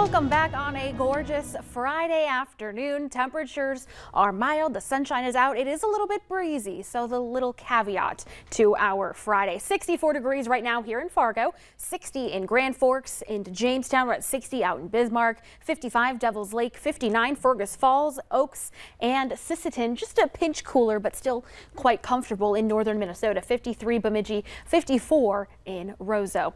Welcome back on a gorgeous Friday afternoon. Temperatures are mild. The sunshine is out. It is a little bit breezy, so the little caveat to our Friday. 64 degrees right now here in Fargo, 60 in Grand Forks, into Jamestown. We're at 60 out in Bismarck, 55 Devils Lake, 59 Fergus Falls, Oaks, and Sisseton. Just a pinch cooler, but still quite comfortable in northern Minnesota. 53 Bemidji, 54 in Roseau.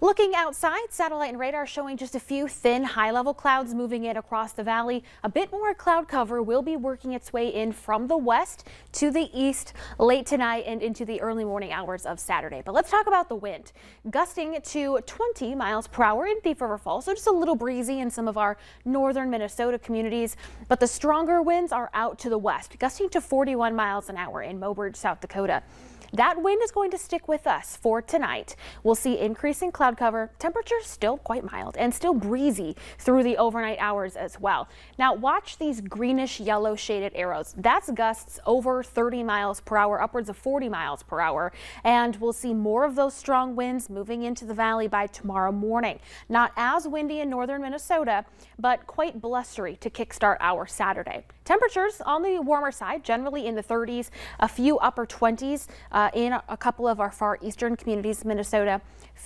Looking outside, satellite and radar showing just a few thin high level clouds moving in across the valley. A bit more cloud cover will be working its way in from the west to the east late tonight and into the early morning hours of Saturday. But let's talk about the wind. Gusting to 20 miles per hour in Thief River Falls, so just a little breezy in some of our northern Minnesota communities. But the stronger winds are out to the west, gusting to 41 miles an hour in Mobridge, South Dakota. That wind is going to stick with us for tonight. We'll see increasing cloud cover, temperatures still quite mild and still breezy through the overnight hours as well. Now watch these greenish yellow shaded arrows. That's gusts over 30 miles per hour, upwards of 40 miles per hour. And we'll see more of those strong winds moving into the valley by tomorrow morning. Not as windy in northern Minnesota, but quite blustery to kickstart our Saturday. Temperatures on the warmer side, generally in the 30s, a few upper 20s uh, in a couple of our far eastern communities, Minnesota,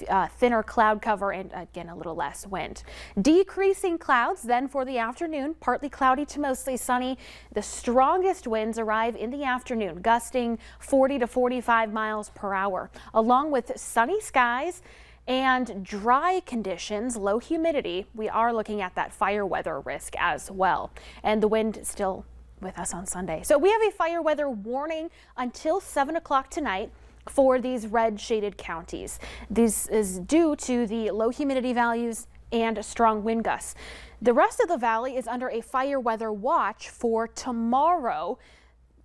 uh, thinner cloud cover and again a little less wind. Decreasing clouds then for the afternoon, partly cloudy to mostly sunny. The strongest winds arrive in the afternoon, gusting 40 to 45 miles per hour, along with sunny skies and dry conditions, low humidity, we are looking at that fire weather risk as well. And the wind still with us on Sunday. So we have a fire weather warning until 7 o'clock tonight for these red shaded counties. This is due to the low humidity values and strong wind gusts. The rest of the valley is under a fire weather watch for tomorrow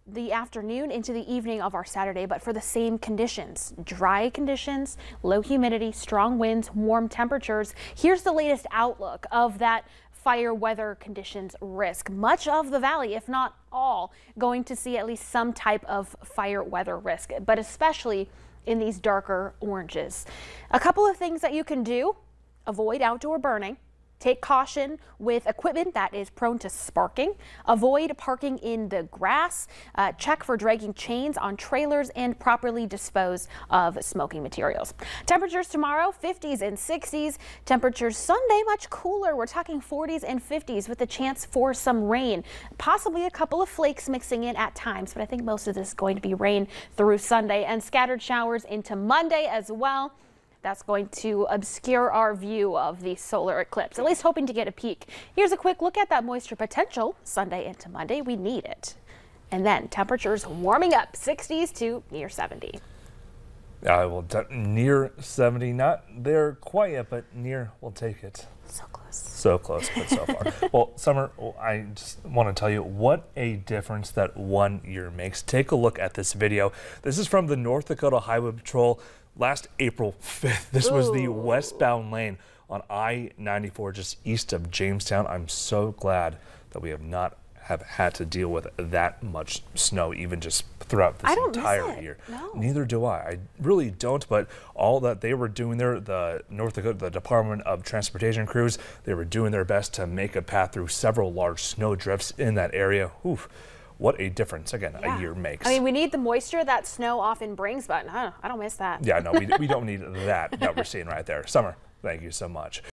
the afternoon into the evening of our Saturday, but for the same conditions. Dry conditions, low humidity, strong winds, warm temperatures. Here's the latest outlook of that fire weather conditions risk. Much of the valley, if not all, going to see at least some type of fire weather risk, but especially in these darker oranges. A couple of things that you can do. Avoid outdoor burning. Take caution with equipment that is prone to sparking. Avoid parking in the grass. Uh, check for dragging chains on trailers and properly dispose of smoking materials. Temperatures tomorrow 50s and 60s. Temperatures Sunday much cooler. We're talking 40s and 50s with a chance for some rain. Possibly a couple of flakes mixing in at times, but I think most of this is going to be rain through Sunday and scattered showers into Monday as well. That's going to obscure our view of the solar eclipse, at least hoping to get a peek. Here's a quick look at that moisture potential Sunday into Monday. We need it. And then temperatures warming up 60s to near 70. Uh, well, near 70, not there quite yet, but near, we'll take it. So close. So close, but so far. well, Summer, I just want to tell you what a difference that one year makes. Take a look at this video. This is from the North Dakota Highway Patrol last April 5th. This Ooh. was the westbound lane on I-94 just east of Jamestown. I'm so glad that we have not have had to deal with that much snow even just throughout this entire year. No. Neither do I. I really don't, but all that they were doing there, the North Dakota, the Department of Transportation crews, they were doing their best to make a path through several large snow drifts in that area. Oof what a difference again yeah. a year makes. I mean, we need the moisture that snow often brings, but huh, I don't miss that. Yeah, no, we, we don't need that that we're seeing right there. Summer, thank you so much.